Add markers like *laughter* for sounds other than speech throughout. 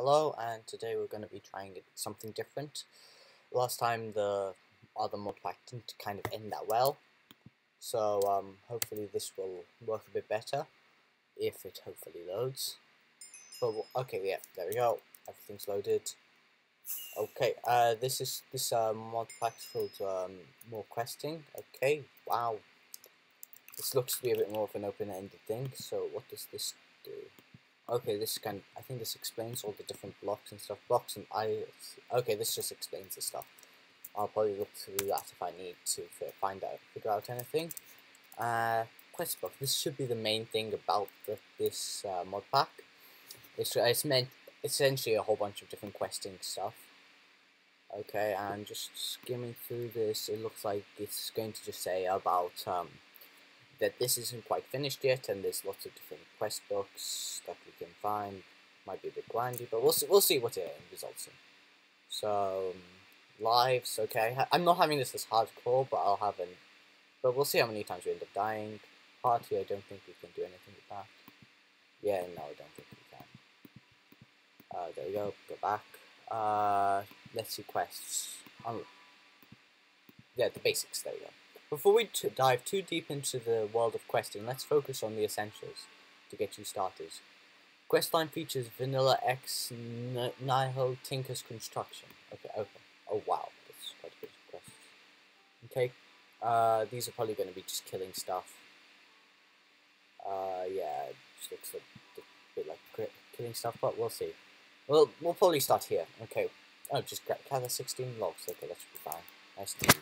Hello, and today we're going to be trying something different. Last time the other mod pack didn't kind of end that well, so um, hopefully this will work a bit better, if it hopefully loads. But okay, yeah, there we go. Everything's loaded. Okay, uh, this is this uh, mod pack called um, more questing. Okay, wow. This looks to be a bit more of an open-ended thing. So what does this do? Okay, this can, I think this explains all the different blocks and stuff. Blocks and I, okay, this just explains the stuff. I'll probably look through that if I need to find out, figure out anything. Uh, quest book. This should be the main thing about the, this uh, mod pack. It's, it's meant essentially a whole bunch of different questing stuff. Okay, and just skimming through this, it looks like it's going to just say about um, that this isn't quite finished yet, and there's lots of different quest books that we can find. Might be a bit grindy, but we'll see, we'll see what it results in. So, um, lives, okay. I'm not having this as hardcore, but I'll have an... But we'll see how many times we end up dying. Party, I don't think we can do anything with that. Yeah, no, I don't think we can. Uh, there we go, go back. Uh, let's see quests. Um, yeah, the basics, there we go. Before we dive too deep into the world of questing, let's focus on the essentials to get you started. Questline features Vanilla Ex Nihilo Tinker's Construction. Okay, okay. Oh wow, that's quite a. Okay, uh, these are probably going to be just killing stuff. Uh, yeah, just looks a bit like killing stuff, but we'll see. Well, we'll probably start here. Okay. Oh, just gather 16 logs. Okay, that should be fine. Nice easy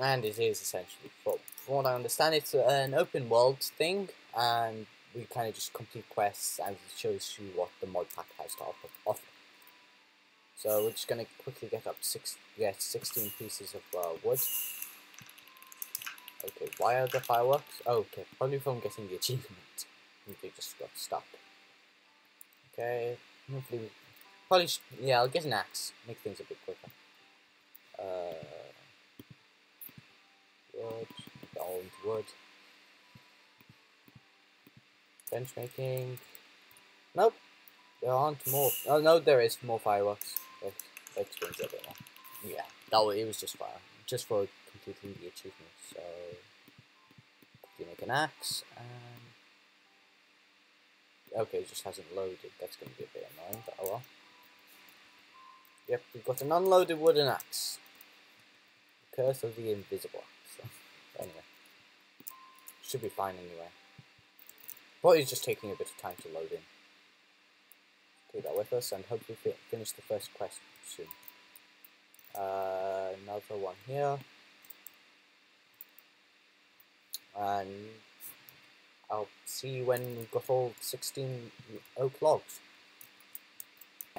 and it is essentially. But from what I understand, it's an open world thing, and we kind of just complete quests, and it shows you what the mod pack has to offer. So we're just gonna quickly get up six, get 16 pieces of uh, wood. Okay, why are the fireworks? Oh, okay, probably from getting the achievement. *laughs* They just got stuck. Okay, hopefully, probably, yeah, I'll get an axe, make things a bit quicker. Uh, wood, all into wood. Bench making. Nope, there aren't more. Oh no, there is more fireworks. That, that explains it more. Yeah, that was, it was just fire, just for completing the achievement. So, you make an axe and. Okay, it just hasn't loaded. That's going to be a bit annoying, but oh well. Yep, we've got an unloaded wooden axe. Curse of the Invisible. Anyway. Should be fine anyway. But it's just taking a bit of time to load in. Take that with us and hopefully fi finish the first quest soon. Uh, another one here. And I'll see you when we've got all 16 oak logs.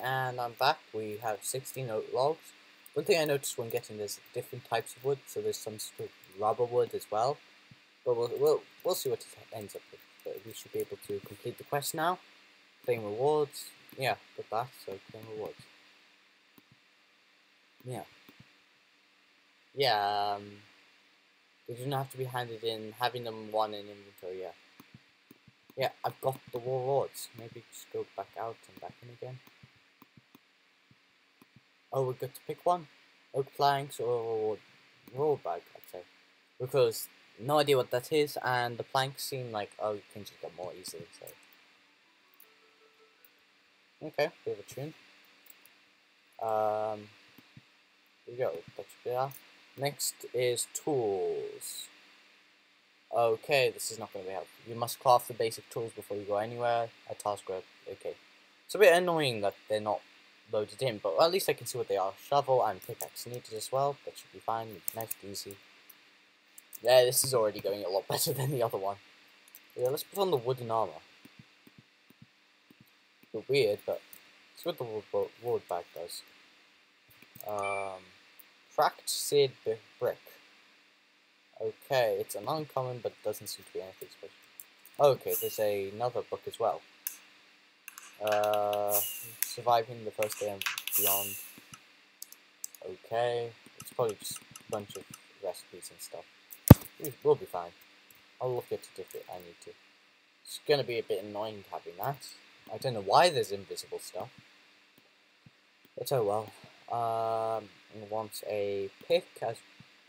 And I'm back. We have 16 oak logs. One thing I noticed when getting this different types of wood, so there's some sort of rubber wood as well. But we'll, we'll, we'll see what it ends up with. But we should be able to complete the quest now. Claim rewards. Yeah, got that, so claim rewards. Yeah. Yeah, um, they do not have to be handed in, having them one in inventory, yeah. Yeah, I've got the rewards. Maybe just go back out and back in again. Oh, we got to pick one? Oak planks or raw bag, I'd say because no idea what that is, and the planks seem like, oh, you can just get more easily, so. Okay, bit of a tune. Um, we go. Next is tools. Okay, this is not going to be helpful. You must craft the basic tools before you go anywhere. A task group. Okay. It's a bit annoying that they're not loaded in, but at least I can see what they are. Shovel and pickaxe needed as well. That should be fine. Nice and easy. Yeah, this is already going a lot *laughs* better than the other one. Yeah, let's put on the wooden armor. Weird, but it's what the wood, wood bag does. Um, cracked seared brick. Okay, it's an uncommon, but doesn't seem to be anything special. Okay, there's a, another book as well. Uh, surviving the first day and beyond. Okay, it's probably just a bunch of recipes and stuff. We'll be fine. I'll look at it if I need to. It's going to be a bit annoying having that, I don't know why there's invisible stuff. But oh well. Um, I want a pick as,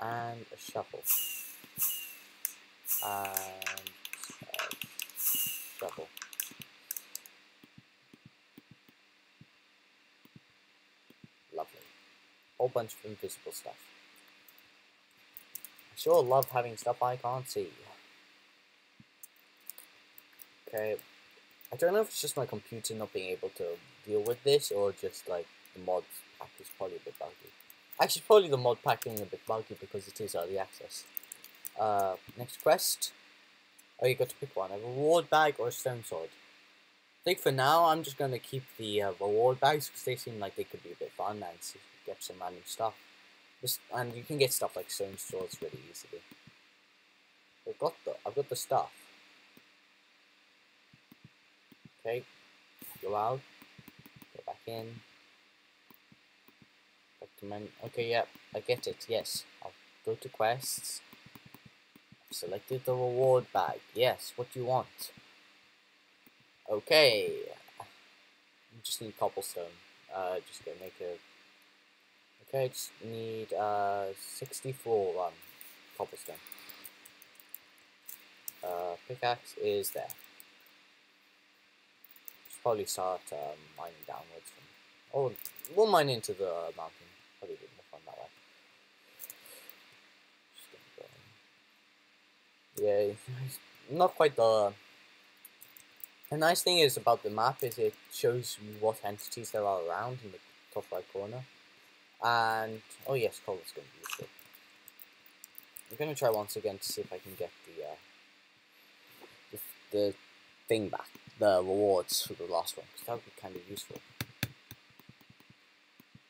and a shovel. And a shovel. Lovely. Whole bunch of invisible stuff. Sure love having stuff I can't see. Okay, I don't know if it's just my computer not being able to deal with this or just like the mod pack is probably a bit buggy. Actually, probably the mod pack being a bit buggy because it is early access. Uh, next quest. Oh, you got to pick one. A reward bag or a stone sword. I think for now, I'm just going to keep the uh, reward bags because they seem like they could be a bit fun and get some random stuff. Just, and you can get stuff like stone swords really easily. I've got the, I've got the stuff. Okay, go out, go back in, back to menu. Okay, yeah, I get it. Yes, I'll go to quests. I've selected the reward bag. Yes, what do you want? Okay, just need cobblestone. Uh, just gonna make a. Okay, just need uh 64 um cobblestone. Uh, pickaxe is there probably start um, mining downwards from. Oh, we'll mine into the uh, mountain. Probably be more fun that way. Yeah, not quite the. The nice thing is about the map is it shows what entities there are around in the top right corner. And, oh yes, coal is going to be useful. I'm going to try once again to see if I can get the, uh, the, the thing back the rewards for the last one, because that would be kind of useful.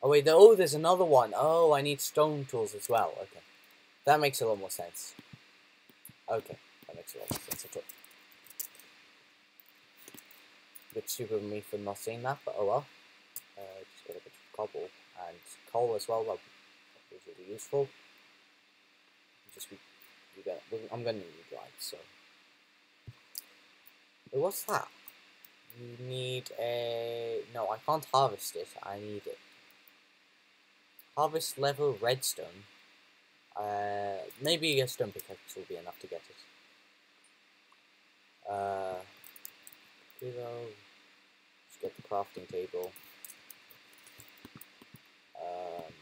Oh wait, oh, there's another one. Oh, I need stone tools as well. Okay. That makes a lot more sense. Okay, that makes a lot more sense. A bit stupid of me for not seeing that, but oh well. Uh, just get a bit of cobble and coal as well. That really useful. Just be, I'm gonna need light, so. What's that? You need a... No, I can't harvest it. I need it. Harvest level redstone. Uh, maybe a stone pickaxe will be enough to get it. Uh, zero. Just get the crafting table. Um,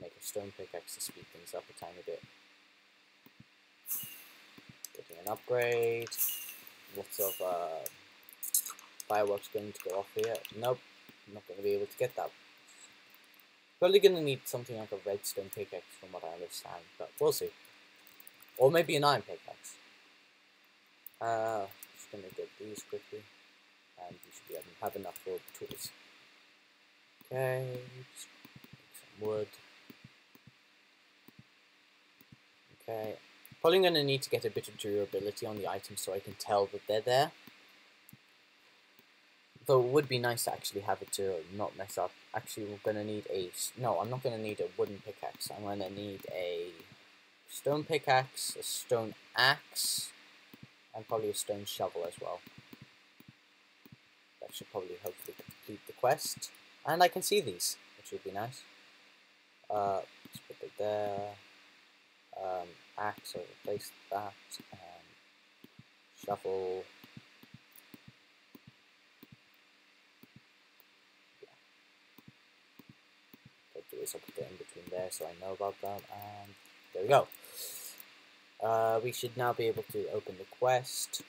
make a stone pickaxe to speed things up a tiny bit. Getting an upgrade. Lots of uh, fireworks going to go off here. Nope, not going to be able to get that. Probably going to need something like a redstone pickaxe from what I understand, but we'll see. Or maybe an iron pickaxe. Uh, just going to get these quickly, and we should be able to have enough for the tools. Okay, some wood. Okay, probably going to need to get a bit of durability on the items so I can tell that they're there. Though it would be nice to actually have it to not mess up. Actually, we're going to need a... No, I'm not going to need a wooden pickaxe. I'm going to need a stone pickaxe, a stone axe, and probably a stone shovel as well. That should probably hopefully complete the quest. And I can see these, which would be nice. Uh, let's put it there. Um, axe, so replace that. Is I'll put that in between there so I know about them, and there we go. Uh, we should now be able to open the quest.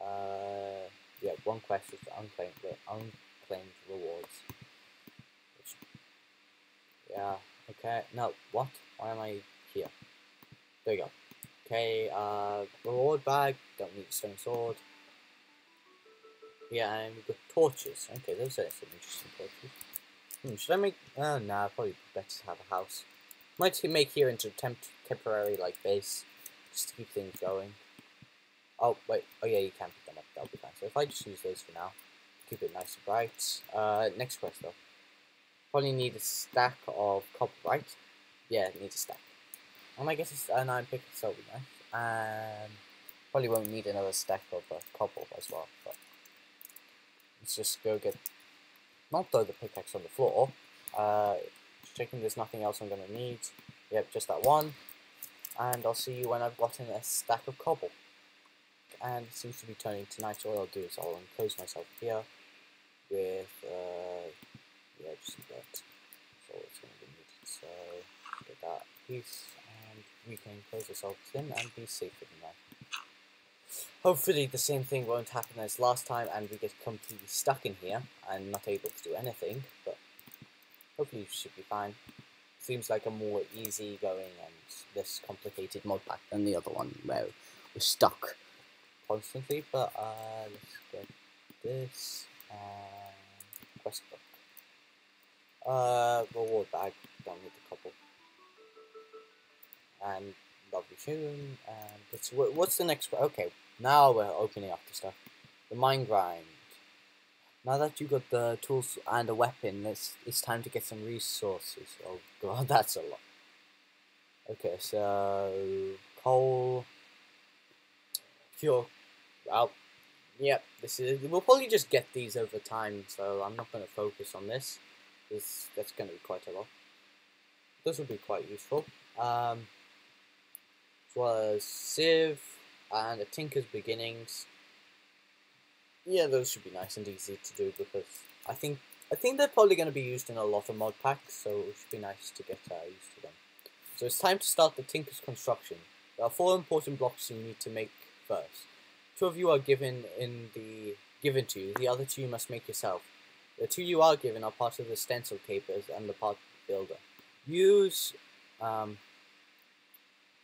Uh, yeah, one quest is the unclaimed, unclaimed rewards. Which, yeah, okay, no, what? Why am I here? There you go. Okay, uh, reward bag, don't need a stone sword. Yeah, and we've got torches. Okay, those are some interesting torches. Hmm, should I make... Oh, nah, probably better to have a house. Might make here into a temp temporary, like, base. Just to keep things going. Oh, wait. Oh, yeah, you can pick them up. That'll be fine. So if I just use those for now, keep it nice and bright. Uh, next quest, though. Probably need a stack of copper, right? Yeah, it needs a stack. And I guess it's an iron pick, so be nice. And probably won't need another stack of uh, cobble as well, but let's just go get, not throw the pickaxe on the floor, uh, checking there's nothing else I'm going to need, yep, just that one, and I'll see you when I've gotten a stack of cobble. And it seems to be turning tonight, so what I'll do is I'll enclose myself here with, uh, yeah, just that. So it's going to be needed. So, get that piece, we can close ourselves in and be safer than that. Hopefully the same thing won't happen as last time and we get completely stuck in here and not able to do anything, but hopefully it should be fine. Seems like a more easy going and less complicated mod pack than the other one where we're stuck constantly, but uh, let's get this and quest book. Uh, reward bag, don't need the couple. And lovely tune, and what's the next, okay, now we're opening up the stuff. The mine grind. Now that you got the tools and a weapon, it's, it's time to get some resources. Oh god, *laughs* that's a lot. Okay, so coal, fuel. Well, yep. This is. We'll probably just get these over time, so I'm not going to focus on this. This that's going to be quite a lot. This will be quite useful. Um, as well as sieve and a Tinker's Beginnings. Yeah, those should be nice and easy to do because I think I think they're probably going to be used in a lot of mod packs, so it should be nice to get uh, used to them. So it's time to start the Tinker's construction. There are four important blocks you need to make first. Two of you are given in the given to you. The other two you must make yourself. The two you are given are part of the stencil capers and the part builder. Use um,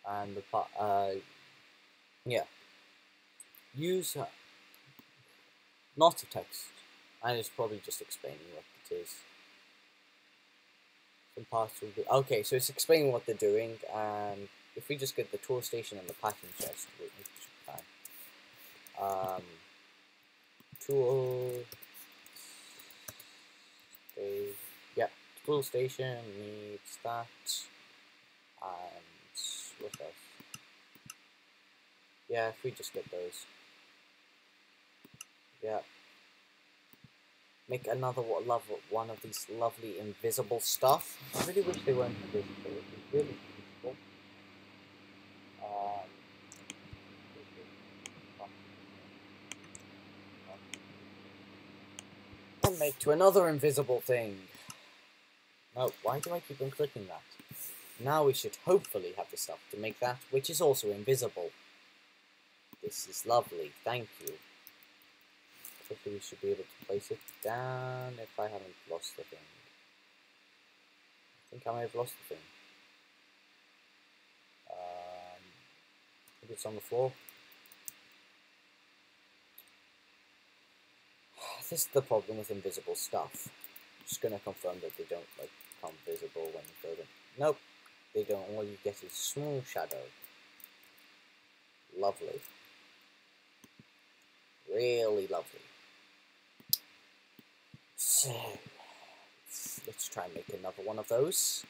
and the part uh, yeah. Use uh, not a text, and it's probably just explaining what it is. Some parts will be okay. So it's explaining what they're doing, and if we just get the tool station and the packing chest, we. Um, tool. Yeah, tool station needs that, and what else? Yeah, if we just get those. Yeah. Make another love one of these lovely invisible stuff. I really wish they weren't invisible. It would be really useful. Um, and make to another invisible thing. No, why do I keep on clicking that? Now we should hopefully have the stuff to make that, which is also invisible. This is lovely, thank you. Hopefully we should be able to place it down if I haven't lost the thing. I think I may have lost the thing. Um, it's on the floor. *sighs* This is the problem with invisible stuff. I'm just gonna confirm that they don't like become visible when you throw them. Nope, they don't. All you get is small shadow. Lovely really lovely. So, let's try and make another one of those.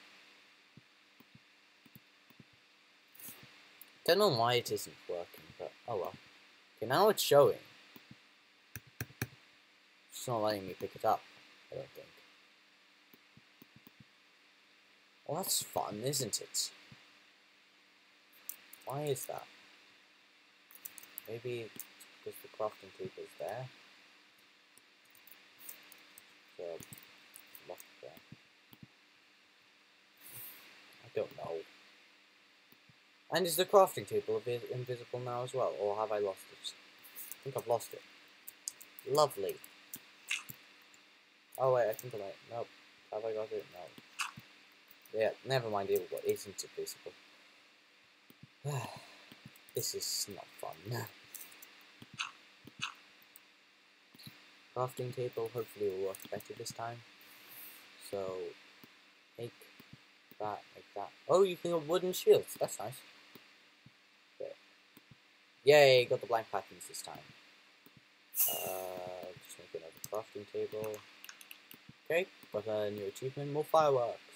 Don't know why it isn't working, but oh well. Okay, now it's showing. It's not letting me pick it up, I don't think. Well, that's fun, isn't it? Why is that? Maybe it's because the crafting table there. So, locked there. I don't know. And is the crafting table invisible now as well, or have I lost it? I think I've lost it. Lovely. Oh wait, I think I might. Nope. Have I got it? No. Yeah, never mind what isn't invisible. *sighs* this is not fun. crafting table hopefully will work better this time. So make that, make that. Oh, you can get wooden shields. That's nice. Yay, got the blank patterns this time. Uh, just make another crafting table. Okay, got a new achievement, more fireworks.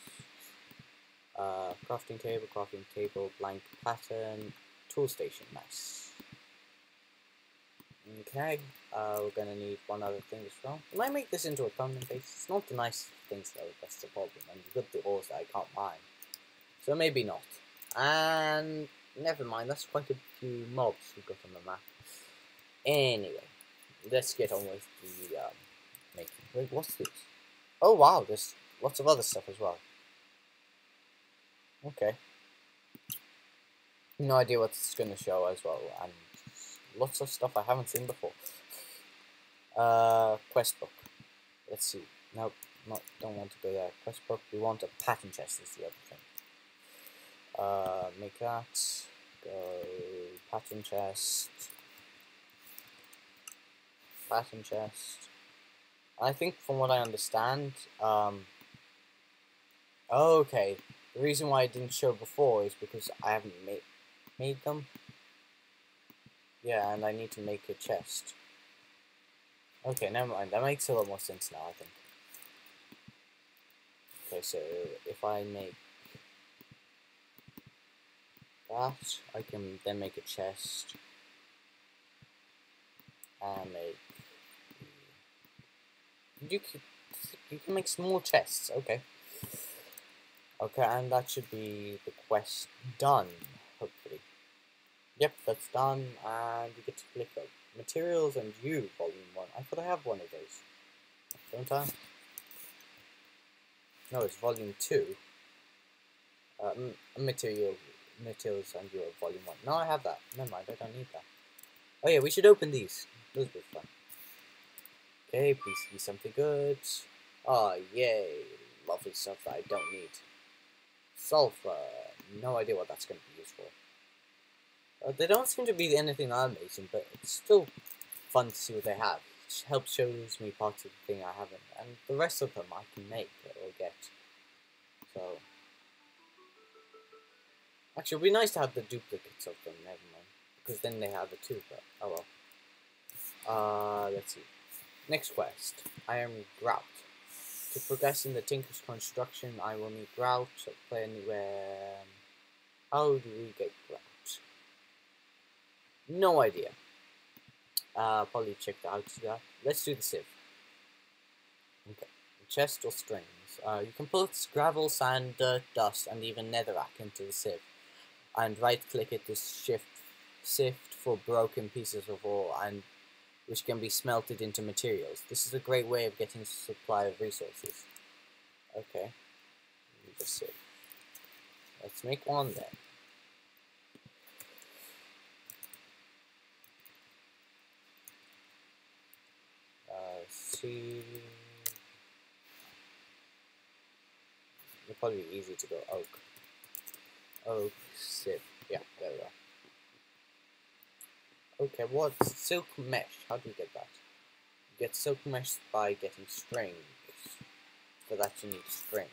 Uh, crafting table, crafting table, blank pattern, tool station, nice. Okay, uh, we're gonna need one other thing as well. Can I make this into a permanent base? It's not the nice things though, that's the problem. And you've got the ores that I can't mine. So maybe not. And never mind, that's quite a few mobs we've got on the map. Anyway, let's get on with the um, making. Wait, what's this? Oh wow, there's lots of other stuff as well. Okay. No idea what it's going to show as well, and lots of stuff I haven't seen before. Uh, quest book. Let's see. Nope, not, don't want to go there. Quest book, we want a pattern chest is the other thing. Uh, make that. Go pattern chest. Pattern chest. I think from what I understand, um, okay, the reason why I didn't show before is because I haven't made made them. Yeah, and I need to make a chest. Okay, never mind. That makes a lot more sense now, I think. Okay, so if I make that, I can then make a chest and make you can you can make small chests. Okay. Okay, and that should be the quest done. Hopefully. Yep, that's done, and you get to click on materials and you volume one. I thought I have one of those. Don't I? No, it's volume two. Uh, material, materials and your volume one. No, I have that. Never mind, I don't need that. Oh yeah, we should open these. Those be fun. Okay, please be something good. Ah, oh, yay. Lovely stuff that I don't need. Sulfur. No idea what that's going to be used for. Uh, they don't seem to be anything that amazing, but it's still fun to see what they have. It helps shows me parts of the thing I haven't, and the rest of them I can make or get. So, actually, it'd be nice to have the duplicates of them. Never mind, because then they have it too. But oh well. Uh, let's see. Next quest. I am Grout. To progress in the Tinker's construction, I will need Grout. Play anywhere. How do we get Grout? No idea. Uh, probably check that out. Yeah. Let's do the sieve. Okay. Chest or strings. Uh, you can put gravel, sand, dirt, dust, and even netherrack into the sieve. And right click it to shift sift for broken pieces of ore and which can be smelted into materials. This is a great way of getting a supply of resources. Okay, just see. Let's make one then. Uh, see. It'll probably be easy to go oak. Oak, sip. Yeah, there we go. Okay, what's silk mesh? How do you get that? You get silk mesh by getting strings. For that you need string.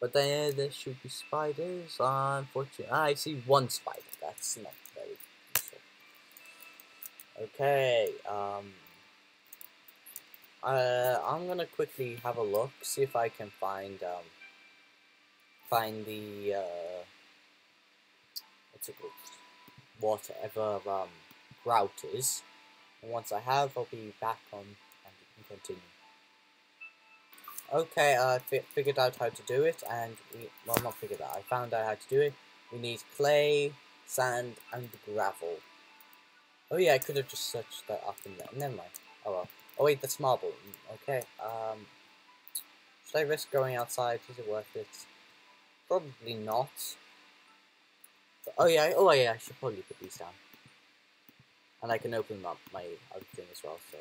But then there should be spiders. Unfortunately, ah, I see one spider. That's not very useful. Okay, um, uh, I'm gonna quickly have a look, see if I can find um, find the uh, what's it called? Whatever um, grout is. And once I have, I'll be back on and we can continue. Okay, I figured out how to do it, and we, well, not figured out, I found out how to do it. We need clay, sand, and gravel. Oh yeah, I could have just searched that up in there. Never mind. Oh well. Oh wait, that's marble. Mm, okay, um... Should I risk going outside? Is it worth it? Probably not. Oh yeah, oh yeah, I should probably put these down. And I can open up my other thing as well, so.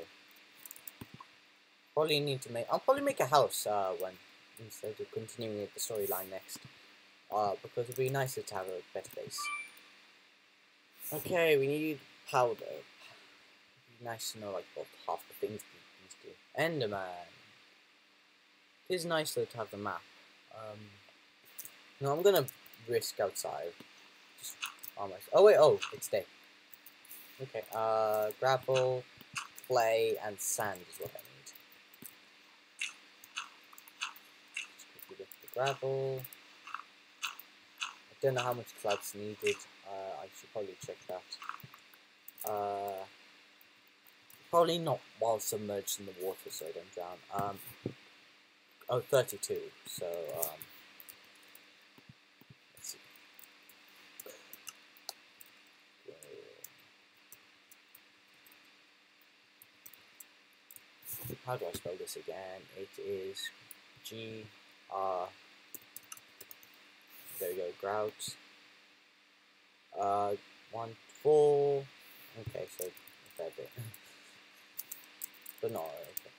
Probably need to make, I'll probably make a house uh, when, instead of continuing the storyline next. Uh, because it'd be nicer to have a better base. Okay, we need powder. Nice to know like what half the things these do. Enderman. It is nice though to have the map. Um, no, I'm gonna risk outside. Almost. Oh wait, oh, it's day. Okay, uh, gravel, clay, and sand is what I need. The gravel. I don't know how much cloud's needed. Uh, I should probably check that. Uh, probably not while submerged in the water so I don't drown. Um, oh, 32, so, um, let's see. How do I spell this again? It is G R. There we go, grout. Uh, one, four. Okay, so fair bit. *laughs* but not okay.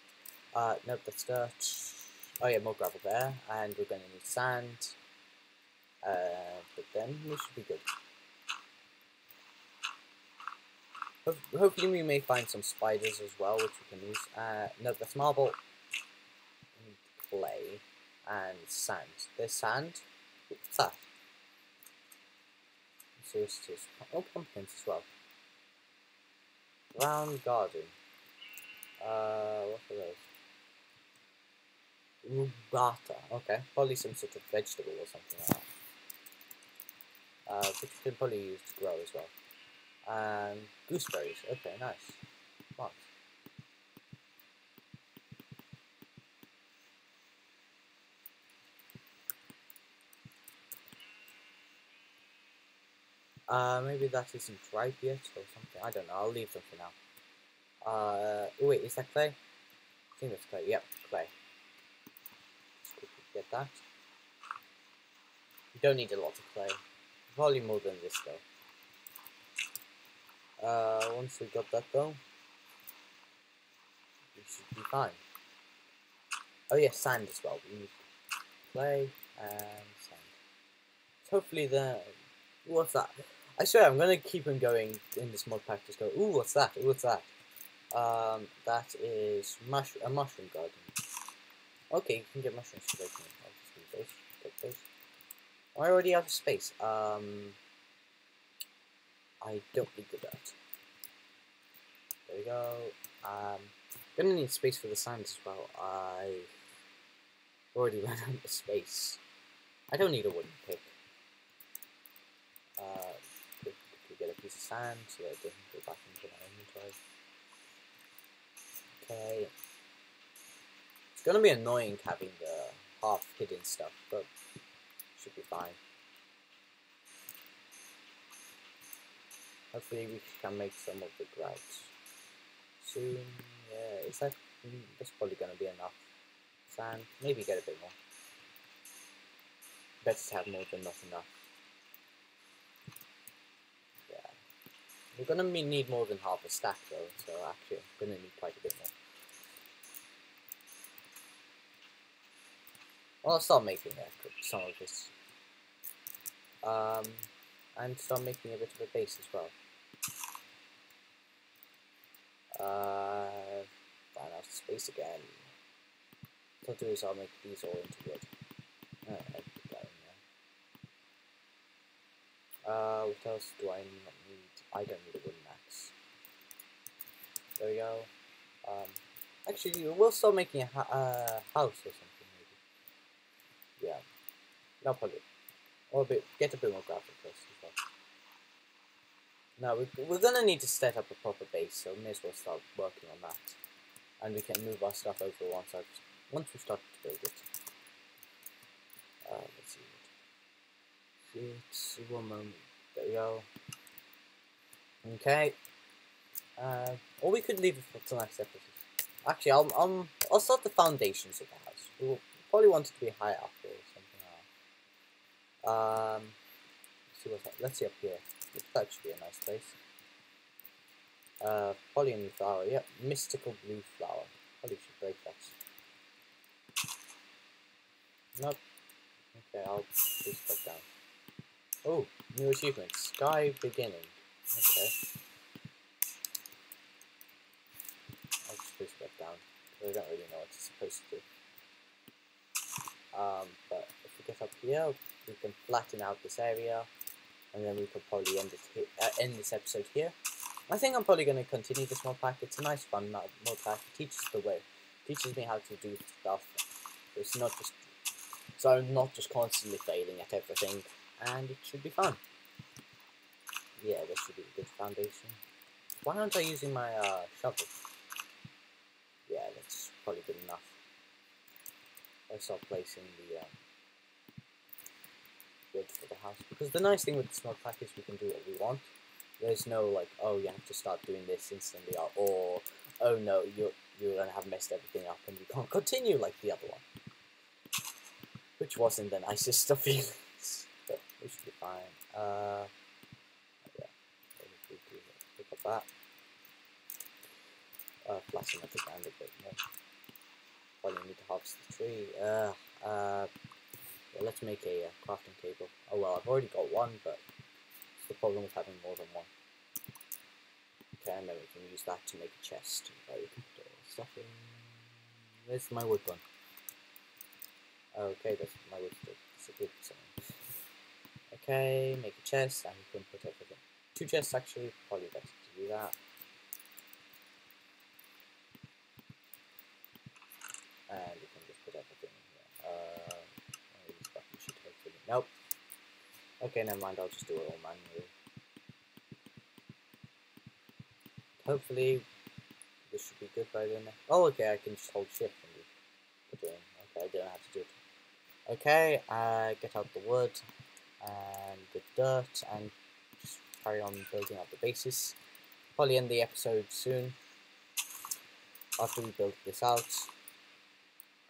Uh, nope, that's dirt. Oh yeah, more gravel there, and we're gonna need sand. Uh, but then we should be good. Hopefully we may find some spiders as well, which we can use. Uh, no, that's marble, and clay, and sand. There's sand. What's that? So just oh pumpkins as well. Round garden. Uh, what are those? Rubata. Okay, probably some sort of vegetable or something like that. Uh, which you can probably use to grow as well. And gooseberries. Okay, nice. Nice. Uh, maybe that isn't ripe yet or something. I don't know. I'll leave them for now. Uh, wait, is that clay? I think that's clay. Yep, clay. Get that. You don't need a lot of clay. Probably more than this though. Uh, once we got that though, we should be fine. Oh yeah, sand as well. We need clay and sand. So hopefully the what's that? I swear I'm gonna keep on going in this mod pack. Just go. Ooh, what's that? Ooh, what's that? Um, that is mush a mushroom garden. Okay, you can get mushrooms for making. I'll just need those. Take those. I already have space. Um, I don't need the dirt. There we go. Um, gonna need space for the sand as well. I already *laughs* ran out of space. I don't need a wooden pick. Uh, quickly get a piece of sand so that it doesn't go back into my inventory. Okay. It's gonna be annoying having the half hidden stuff, but should be fine. Hopefully we can make some of the grouts soon. Yeah, that mm, that's probably gonna be enough sand? Maybe get a bit more. Better to have more than not enough. Yeah. We're gonna need more than half a stack though, so actually I'm gonna need quite a bit more. Well, I'll start making some of this. Um, and start making a bit of a base as well. Uh, run out of space again. I'll do is I'll make these all into wood. Uh, I'll put that in there. Uh, what else do I need? I don't need a wooden axe. There we go. Um, actually, we'll start making a uh, house or something. Maybe. Yeah. No problem. Or a bit, get a bit more graphic first. Now, we're, we're gonna need to set up a proper base, so we may as well start working on that. And we can move our stuff over once I've, once we start to build it. Uh, let's see. It's one moment. There we go. Okay. Uh, or we could leave it for next episode. Actually, I'll, I'll, I'll start the foundations of the house. We'll probably want it to be high up or something like that. Um, let's see what's up. Let's see up here. That should be a nice place. Uh, new flower. Yep, mystical blue flower. Probably should break that. Nope. Okay, I'll just put down. Oh, new achievement. Sky beginning. Okay. I'll just push that down. I don't really know what it's supposed to do. Um, but if we get up here, we can flatten out this area, and then we could probably end it uh, end this episode here. I think I'm probably going to continue this mod pack. It's a nice fun mod pack. It teaches the way, teaches me how to do stuff. It's not just so I'm not just constantly failing at everything, and it should be fun. Yeah, this should be a good foundation. Why aren't I using my uh, shovel? Yeah, that's probably good enough. Let's start placing the um, wood for the house. Because the nice thing with the small pack is we can do what we want. There's no like, oh, you have to start doing this instantly, or oh no, you're you're gonna have messed everything up and you can't continue like the other one. Which wasn't the nicest of *laughs* feelings, but we should be fine. Uh, yeah, pick up that. Uh, flatten up the ground a bit more. Probably need to harvest the tree. Uh, uh, yeah, let's make a uh, crafting table. Oh well, I've already got one, but it's the problem with having more than one. Okay, and then we can use that to make a chest. Put stuff in. Where's my wood gone? Okay, that's my wood disappeared Okay, make a chest, and we can put everything. Two chests actually, probably best to do that. Okay, never mind, I'll just do it all manually. Hopefully, this should be good by then. Oh, okay, I can just hold shift and put it in. Okay, I don't have to do it. Okay, uh, get out the wood and the dirt and just carry on building up the bases. Probably end the episode soon after we build this out.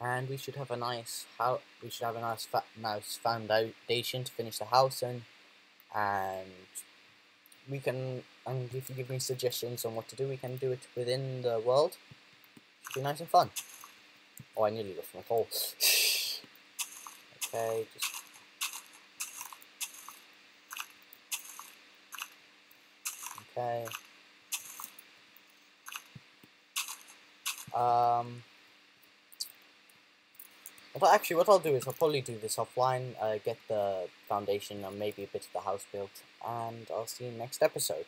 And we should have a nice how we should have a nice nice foundation to finish the house in, and we can and if you give me suggestions on what to do, we can do it within the world. Should be nice and fun. Oh, I nearly lost my hole. *sighs* okay, just okay. Um. Well, actually, what I'll do is I'll probably do this offline, uh, get the foundation and maybe a bit of the house built, and I'll see you next episode.